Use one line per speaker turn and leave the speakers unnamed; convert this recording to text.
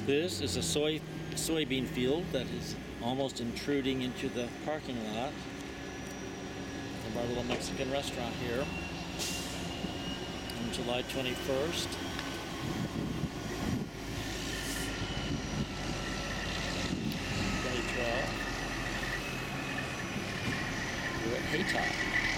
This is a soy soybean field that is almost intruding into the parking lot of our little Mexican restaurant here on July 21st. Day twelve. We're at Hayti.